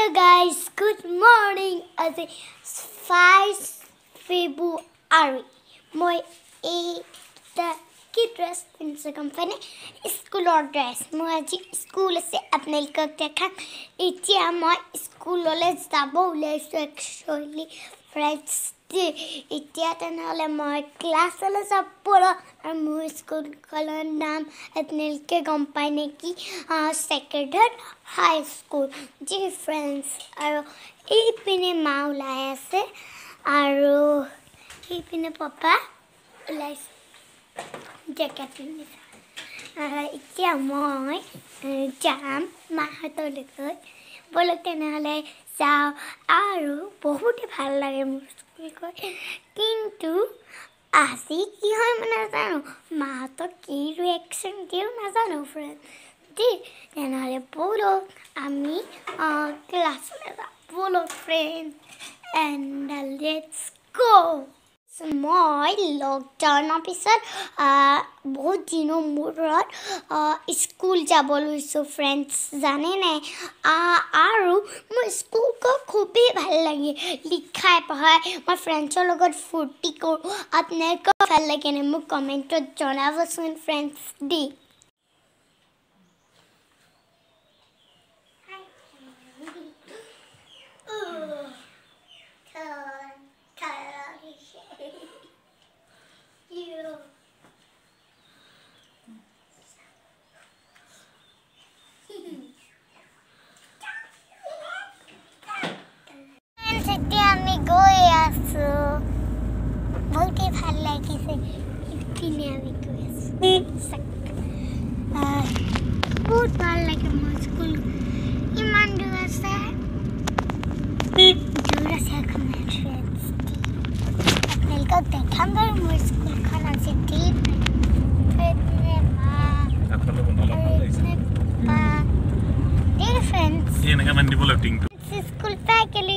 Hello guys good morning আজি five February মই এইটা কি ড্ৰেছ পিন্ধিছোঁ গম পাইনে স্কুলৰ ড্ৰেছ মই আজি স্কুল আছে আপোনালোকক দেখাম এতিয়া মই স্কুললৈ যাব ওলাইছোঁ একচুৱেলি ফ্ৰেণ্ডছ দেই এতিয়া তেনেহ'লে মই ক্লাছলৈ যাব আৰু মোৰ স্কুলখনৰ নাম আপোনালোকে গম পায় নেকি? ছেক্ৰেটাৰ্ড হাই স্কুল জি ফ্ৰেণ্ডছ আৰু এইপিনে মা ওলাই আছে। আৰু সেইপিনে পাপা ওলাইছে। জেকেট পিন্ধিছে এতিয়া মই যাম মাহঁতলৈকৈ ব'লক তেনেহ'লে যাওঁ। আৰু বহুতে ভাল লাগে মোৰ গৈ কিন্তু আজি কি হয় মই নাজানো। মাহঁতক কি ৰিয়েকশ্যন দিওঁ নাজানো ফ্ৰেণ্ড দেই তেনেহ'লে ব'লক আমি ক্লাছলৈ যাওঁ ব'লক ফ্ৰেণ্ড এণ্ড লেটছ গ' মই লকডাউনৰ পিছত বহুত দিনৰ মূৰত স্কুল যাব লৈছোঁ ফ্ৰেণ্ডছ জানে নাই আৰু মোৰ স্কুল গৈ খুবেই ভাল লাগে। লিখাই পঢ়াই মই ফ্ৰেণ্ডছৰ লগত ফূৰ্তি কৰোঁ। আপোনালোকৰ ভাল লাগেনে মোক কমেণ্টত জনাবচোন ফ্ৰেণ্ডছ দেই You. এতিয়া আমি গৈ আছো বহুতে ভাল লাগিছে। ইপিনে আমি গৈ আছো আহ, বহুত ভাল লাগে মোৰ স্কুল ইমান দূৰ আছে। দূৰ আছে এখন entrance টি। আপোনালোকক দেখাম বাৰু মোৰ স্কুলখন আছে deep এইপিনে মা আগফালে বনালে আৰু ভাল লাগিছে। এইপিনে বা। Dear friends এই এনেকৈ বান্ধি দিব লাগিব টিংটো স্কুল পাই গ'লো